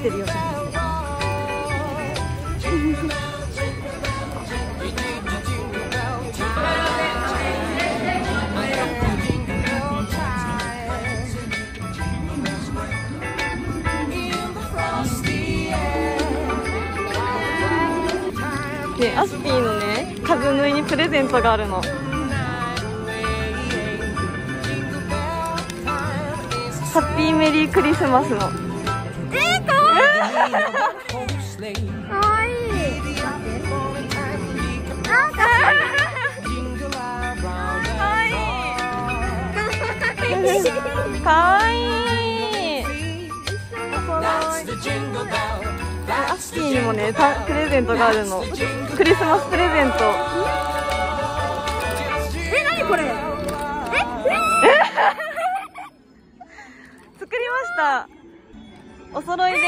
jingle, jingle bell time. でアスピーのね数縫いにプレゼントがあるのハッピーメリークリスマスの、わいい。かわいい。なんかかわいい。アスピーにもねたプレゼントがあるのクリスマスプレゼントえ何これえ、え作りましたお揃いです。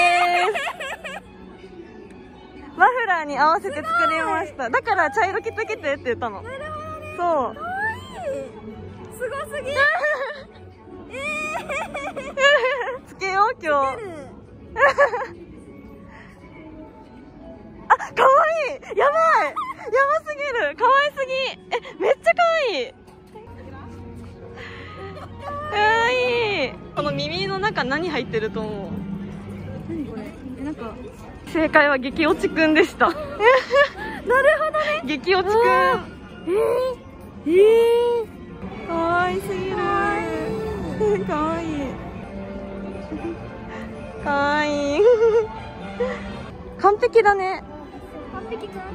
マフラーに合わせて作りました。だから茶色着とけてって言ったの。そうすごすぎつけよう今日。あ、かわいい。やばい。やばすぎる。かわいすぎ。え、めっちゃかわいい。かわいい。この耳の中何入ってると思う？正解は激落ちくんでした。なるほどね。激落ちくん。えー、えー、かわいすぎる。かわいい。かわいい。完璧だね。完璧かか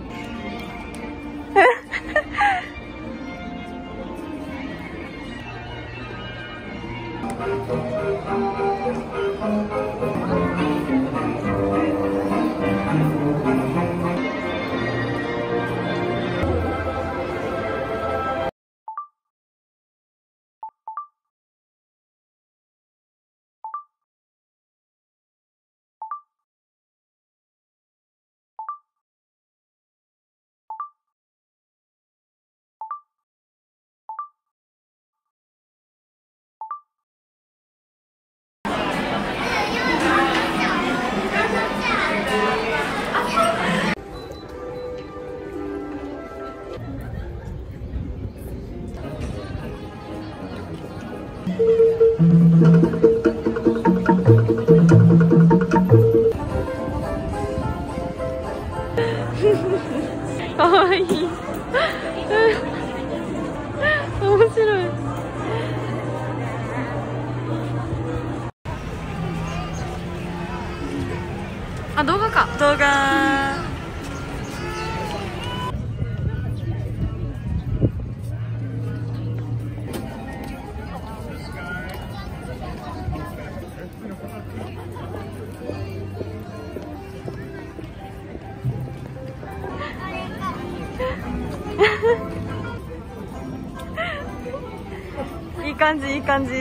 感じ。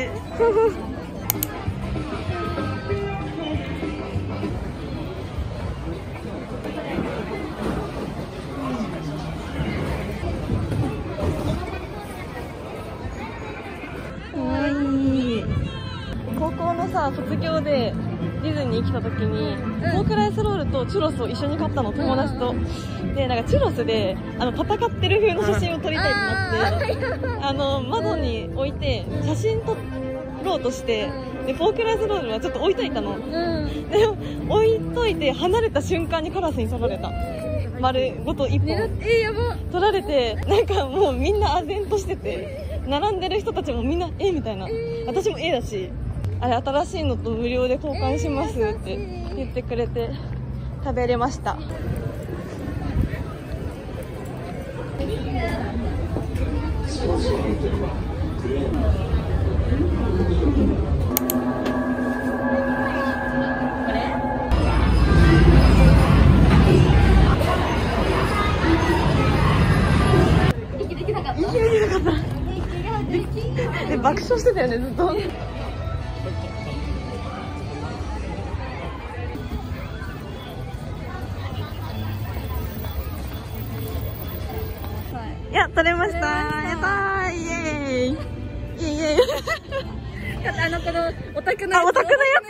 高校のさ卒業でディズニー来た時に、ポークライスロールとチュロスを一緒に買ったの友達と。でなんかチュロスであの戦ってる風の写真を撮りたいってなってあの窓に置いて写真撮ろうとしてでポークライスロールはちょっと置いといたの。うん。で置いといて離れた瞬間にカラスに取られた。丸ごと1狙っ本取られてなんかもうみんな唖然としてて並んでる人たちもみんなえみたいな。私もえだしあれ新しいのと無料で交換しますって言ってくれて食べれました。で爆笑してたよねずっとれました。やったー。イエーイ。イエイイ。あのこのオタクのあ、オタクのやつ。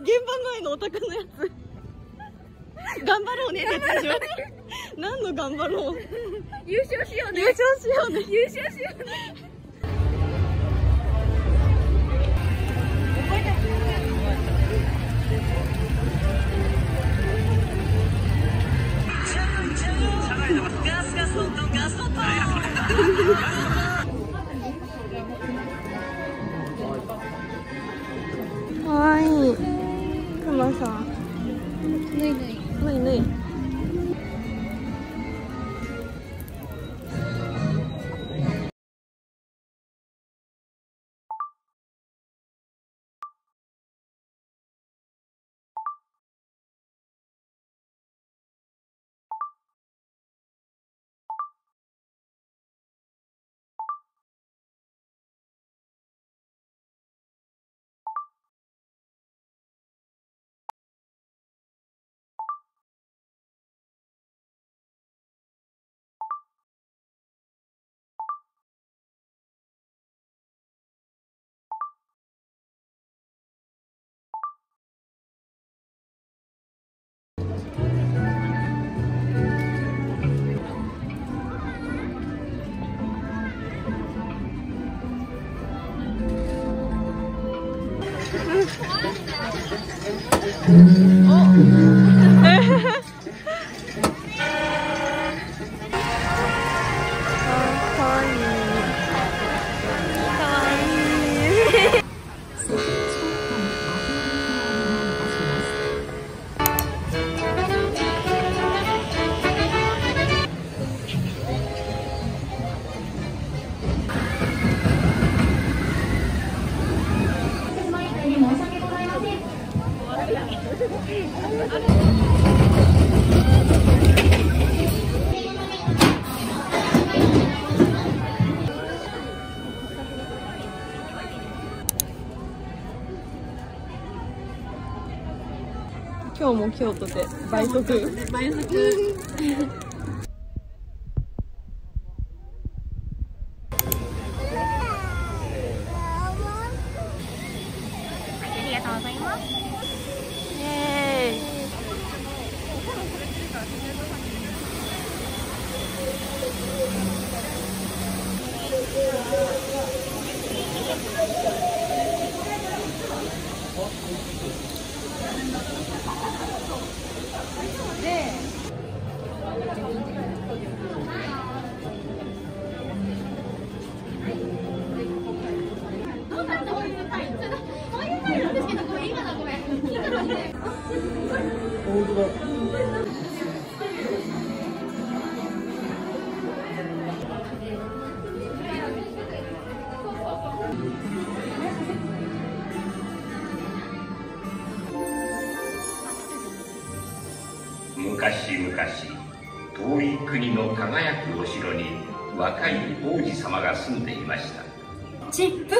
現場前のオタクのやつ。頑張ろうね。ってやつでしょ何の頑張ろう。優勝しようね。優勝しようね。優勝しようねかわい。いくまさん。ぬいぬいぬいぬい。か 京都で倍速。倍速。昔々遠い国の輝くお城に若い王子様が住んでいました。チップ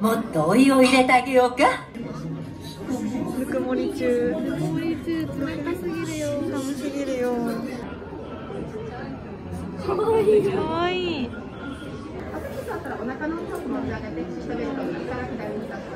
もっとお湯を入れてあげようか。ぬくもり中効率冷たすぎるよ寒すぎるよ。かわいい。かわい。い座ったらお腹のちょっと持ち上げて、シートベルトにいただき台に立って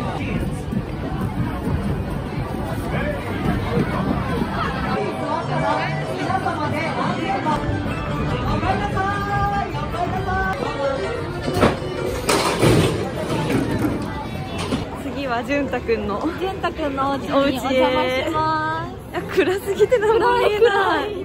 次は潤太くんの。潤太くんのお家にお邪魔します。いや暗すぎて何も見えない